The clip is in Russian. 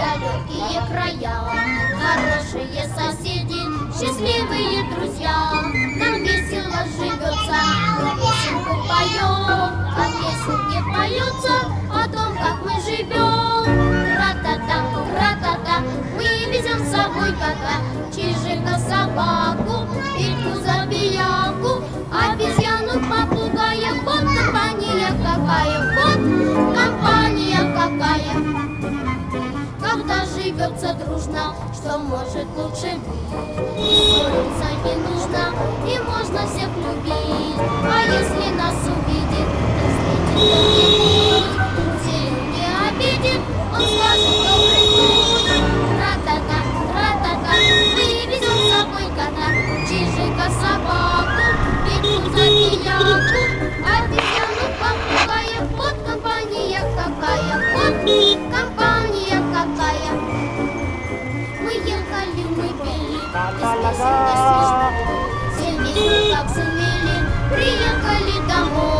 далекие края, хорошие соседи, счастливые друзья. Нам весело живется, мы песенку поем, а песенки поются о том, как мы живем. Тра-та-та, тра-та-та, мы везем с собой кота, чижика собаку, живется дружно, что может лучше быть? Ссориться не нужно, и можно всех любить. А если нас увидит, то встретит друзей не обидит, он скажет добрый путь. Тра-та-та, тра-та-та, мы везем с собой кота, чижика собаку, Петьку забияку, обезьяну попугая, вот компания какая, вот компания смешно, все вместе как сумели, приехали домой.